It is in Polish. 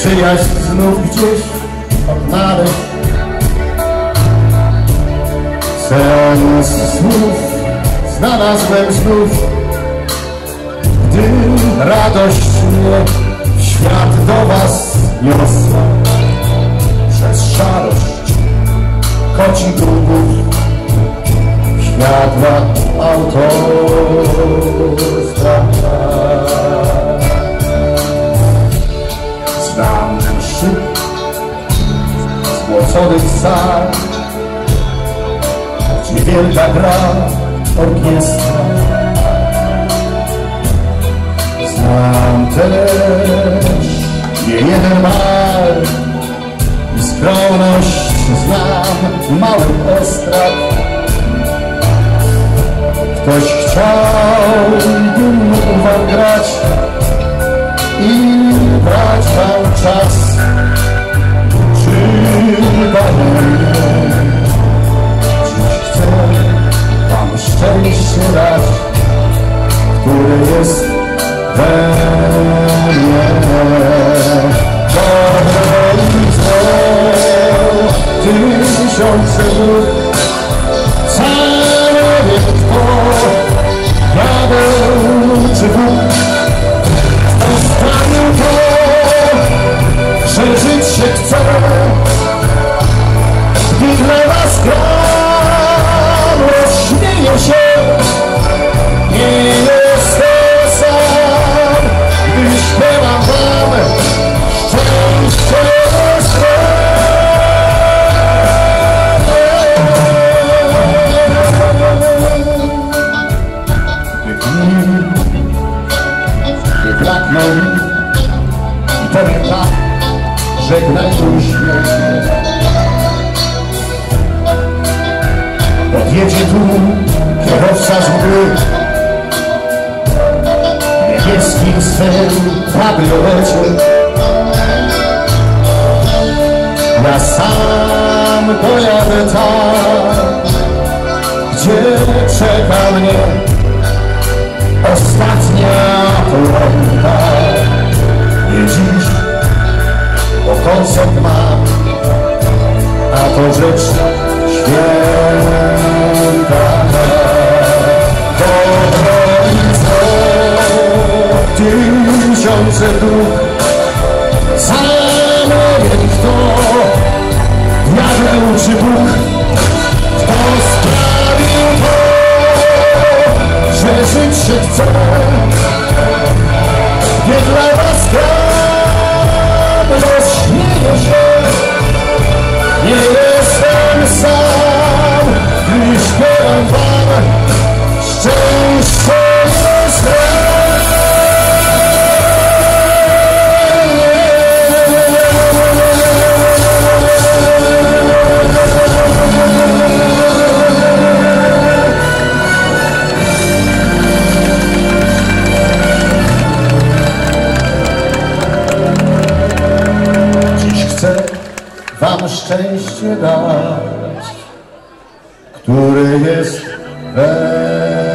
przyjaźń znów gdzieś odnaleźć. Sens słów znalazłem znów, gdy radość mnie świat do was niosła. Złoconych sal, gdzie wielka gra orkiestra. Znam też nie jeden mal i skromność znam mały estrad. Ktoś chciałby mógł wam grać i brać wam czas. Które jest we mnie. Dobre i złe, tysiące braknął mi i powiem tak, żegnaj mój śmiech. Podjedzie tu kierowca z mgły, niebieskim swym kabriolecie. Ja sam dojadę tam, gdzie czeka mnie ostatnia kolonka. Nie dziś, bo koncert mam, a to rzecz święta. Wam szczęście dać, które jest we